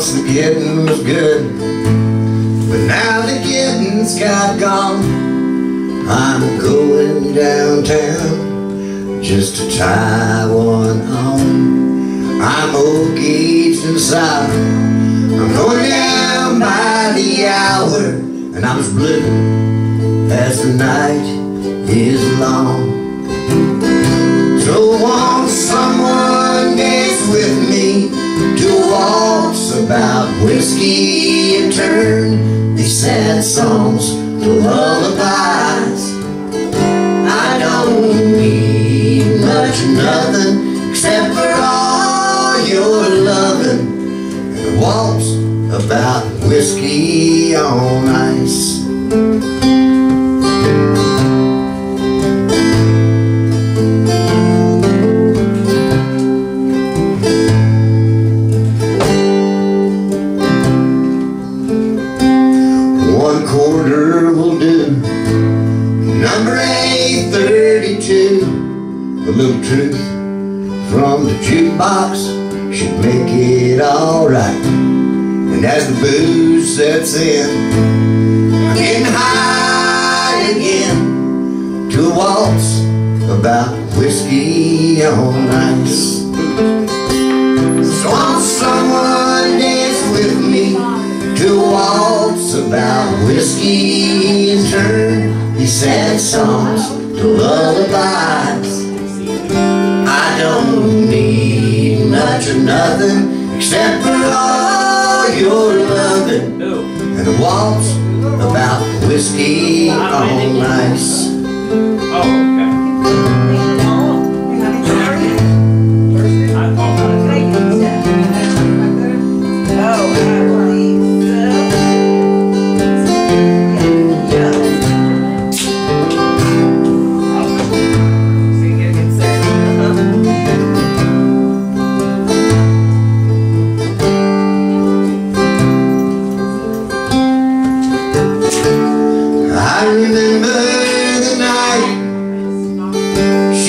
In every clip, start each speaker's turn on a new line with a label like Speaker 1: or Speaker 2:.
Speaker 1: getting was good. But now the getting's got gone. I'm going downtown Just to tie one on. I'm engaged inside I'm going down by the hour And I'm as blue as the night is long. So whiskey and turn. These sad songs to lullabies. I don't need much nothing Except for all your loving And waltz about whiskey on ice Quarter will do. Number 832 A little truth from the jukebox Should make it alright And as the booze sets in I'm getting high again To a waltz about whiskey on ice. So won't someone about whiskey and turn These sad songs to lullabies. I don't need much or nothing Except for all your loving And a waltz about whiskey on ice.
Speaker 2: Oh, okay.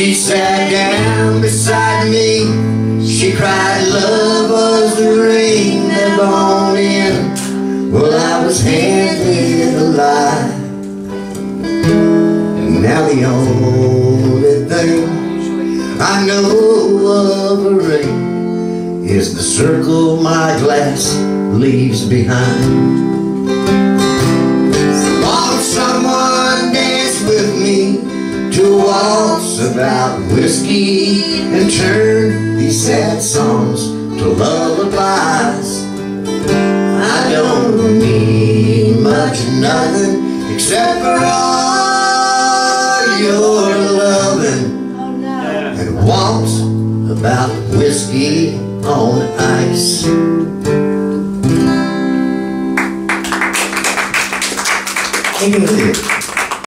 Speaker 1: She sat down beside me. She cried love was the rain that blown in. Well I was handed a lie. And now the only thing I know of a rain Is the circle my glass leaves behind about whiskey and turn these sad songs to lullabies. I don't need much of nothing except for all your loving and wants about whiskey on ice.